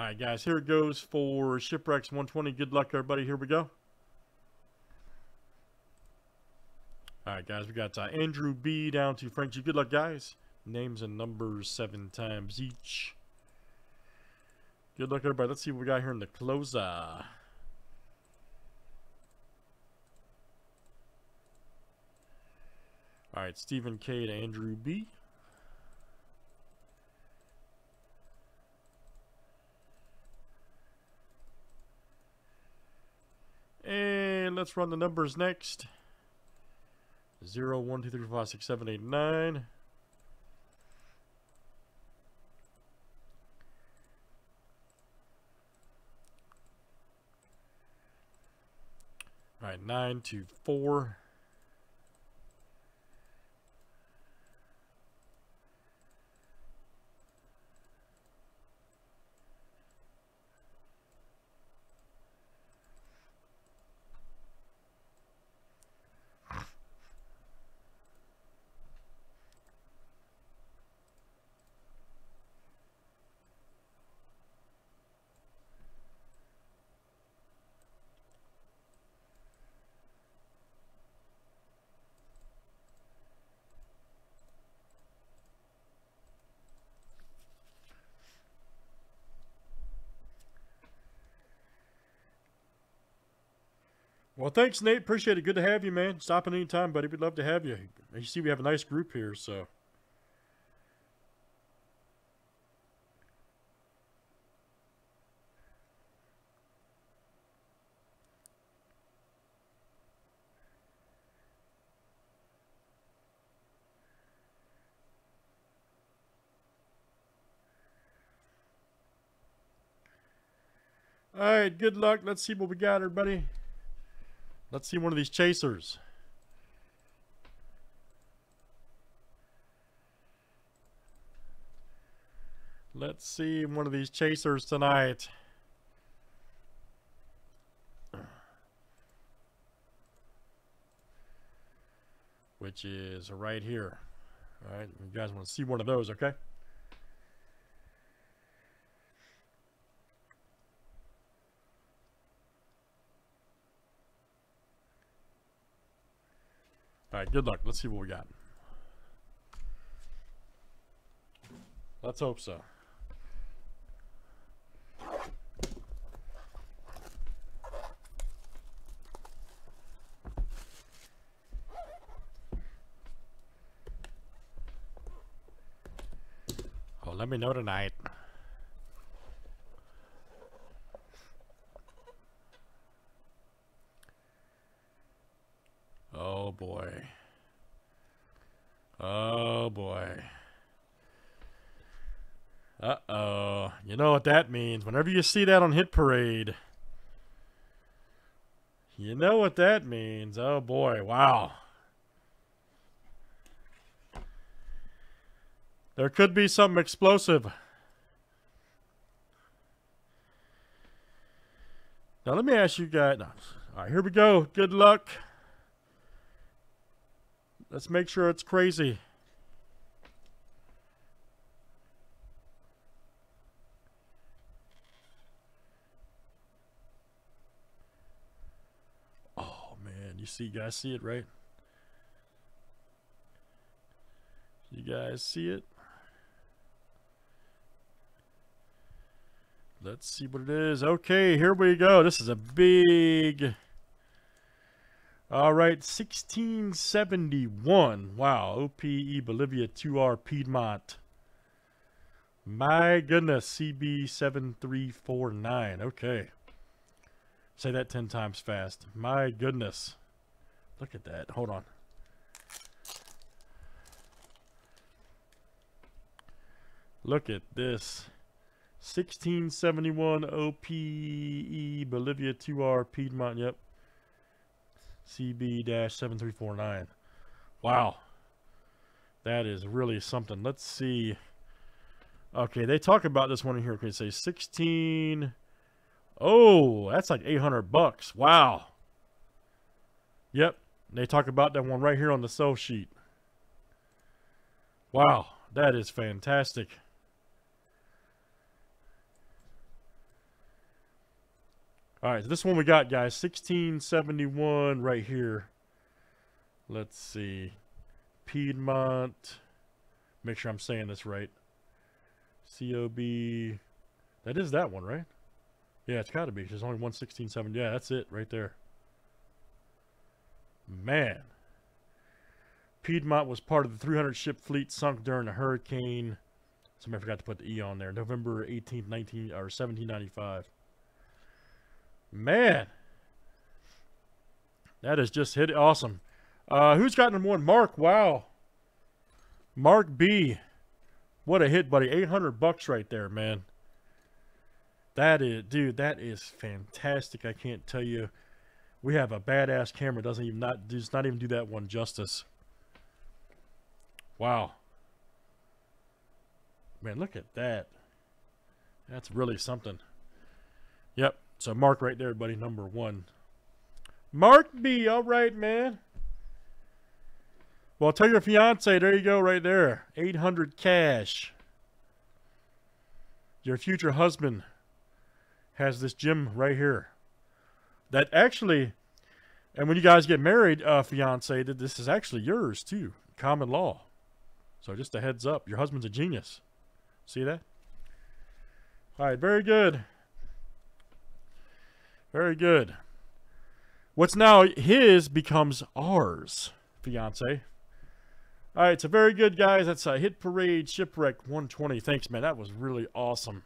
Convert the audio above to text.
All right, guys, here it goes for Shipwrecks 120. Good luck, everybody. Here we go. All right, guys, we got uh, Andrew B down to Frenchie. Good luck, guys. Names and numbers seven times each. Good luck, everybody. Let's see what we got here in the closer. All right, Stephen K to Andrew B. And let's run the numbers next. 0, 1, 2, 3, 4, 5, 6, 7, 8, 9. All right, 9 to 4. Well, thanks, Nate. Appreciate it. Good to have you, man. Stop at any time, buddy. We'd love to have you. You see, we have a nice group here, so. All right, good luck. Let's see what we got, everybody. Let's see one of these chasers. Let's see one of these chasers tonight. Which is right here. All right, you guys want to see one of those, okay? All right, good luck. Let's see what we got. Let's hope so. Oh, let me know tonight. Oh boy. Oh boy. Uh-oh. You know what that means. Whenever you see that on Hit Parade, you know what that means. Oh boy. Wow. There could be something explosive. Now let me ask you guys. No. All right, here we go. Good luck. Let's make sure it's crazy. Oh man, you see, you guys see it, right? You guys see it? Let's see what it is. Okay, here we go. This is a big... All right, 1671. Wow, OPE Bolivia 2R Piedmont. My goodness, CB7349. Okay. Say that 10 times fast. My goodness. Look at that. Hold on. Look at this. 1671 OPE Bolivia 2R Piedmont. Yep. CB-7349. Wow. That is really something. Let's see. Okay, they talk about this one in here. Okay, say 16. Oh, that's like 800 bucks. Wow. Yep. They talk about that one right here on the sell sheet. Wow, that is fantastic. All right, so this one we got, guys. 1671 right here. Let's see. Piedmont. Make sure I'm saying this right. COB. That is that one, right? Yeah, it's got to be. There's only one 1670. Yeah, that's it right there. Man. Piedmont was part of the 300 ship fleet sunk during a hurricane. Somebody forgot to put the E on there. November 18th, 19 or 1795. Man. That is just hit awesome. Uh, who's got number one? Mark. Wow. Mark B. What a hit, buddy. 800 bucks right there, man. That is, dude, that is fantastic. I can't tell you. We have a badass camera. Doesn't even not does not even do that one justice. Wow. Man, look at that. That's really something. Yep. So Mark right there, buddy, number one. Mark B, all right, man. Well, tell your fiance, there you go, right there. 800 cash. Your future husband has this gym right here. That actually, and when you guys get married, uh, fiance, that this is actually yours too. Common law. So just a heads up. Your husband's a genius. See that? All right, very good. Very good. What's now his becomes ours, fiance. All right, so very good, guys. That's a Hit Parade Shipwreck 120. Thanks, man. That was really awesome.